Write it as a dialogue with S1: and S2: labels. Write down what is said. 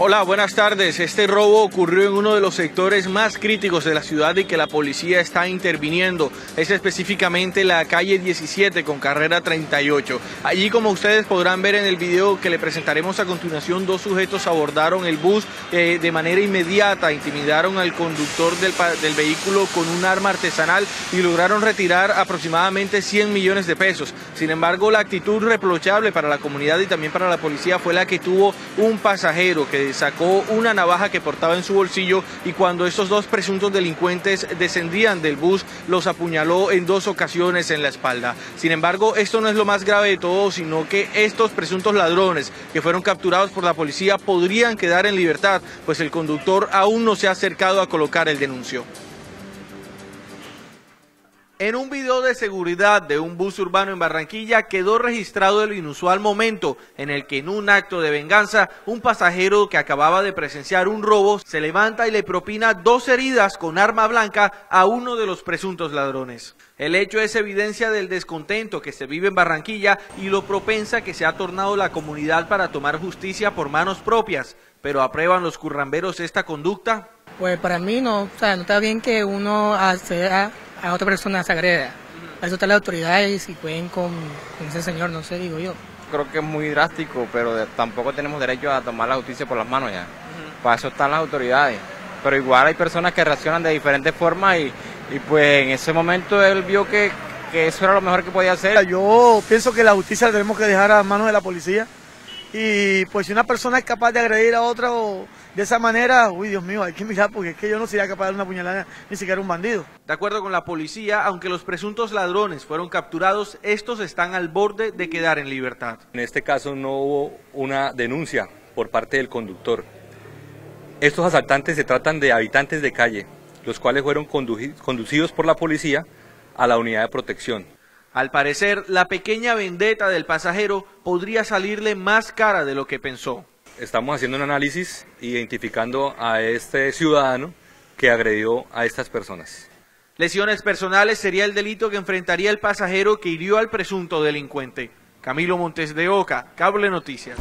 S1: Hola, buenas tardes. Este robo ocurrió en uno de los sectores más críticos de la ciudad y que la policía está interviniendo. Es específicamente la calle 17 con carrera 38. Allí, como ustedes podrán ver en el video que le presentaremos a continuación, dos sujetos abordaron el bus eh, de manera inmediata, intimidaron al conductor del, del vehículo con un arma artesanal y lograron retirar aproximadamente 100 millones de pesos. Sin embargo, la actitud reprochable para la comunidad y también para la policía fue la que tuvo un pasajero que sacó una navaja que portaba en su bolsillo y cuando estos dos presuntos delincuentes descendían del bus los apuñaló en dos ocasiones en la espalda. Sin embargo, esto no es lo más grave de todo, sino que estos presuntos ladrones que fueron capturados por la policía podrían quedar en libertad, pues el conductor aún no se ha acercado a colocar el denuncio. En un video de seguridad de un bus urbano en Barranquilla quedó registrado el inusual momento en el que en un acto de venganza un pasajero que acababa de presenciar un robo se levanta y le propina dos heridas con arma blanca a uno de los presuntos ladrones. El hecho es evidencia del descontento que se vive en Barranquilla y lo propensa que se ha tornado la comunidad para tomar justicia por manos propias. Pero ¿aprueban los curramberos esta conducta?
S2: Pues para mí no, o sea, no está bien que uno acceda a otra persona se agreda. Para eso están las autoridades y pueden con, ese señor, no sé, digo yo.
S3: Creo que es muy drástico, pero tampoco tenemos derecho a tomar la justicia por las manos ya. Para eso están las autoridades. Pero igual hay personas que reaccionan de diferentes formas y, y pues en ese momento él vio que, que eso era lo mejor que podía hacer.
S4: Yo pienso que la justicia la tenemos que dejar a manos de la policía y pues si una persona es capaz de agredir a otra o de esa manera, uy Dios mío, hay que mirar porque es que yo no sería capaz de dar una puñalada ni siquiera un bandido.
S1: De acuerdo con la policía, aunque los presuntos ladrones fueron capturados, estos están al borde de quedar en libertad.
S5: En este caso no hubo una denuncia por parte del conductor. Estos asaltantes se tratan de habitantes de calle, los cuales fueron conducidos por la policía a la unidad de protección.
S1: Al parecer, la pequeña vendetta del pasajero podría salirle más cara de lo que pensó.
S5: Estamos haciendo un análisis identificando a este ciudadano que agredió a estas personas.
S1: Lesiones personales sería el delito que enfrentaría el pasajero que hirió al presunto delincuente. Camilo Montes de Oca, Cable Noticias.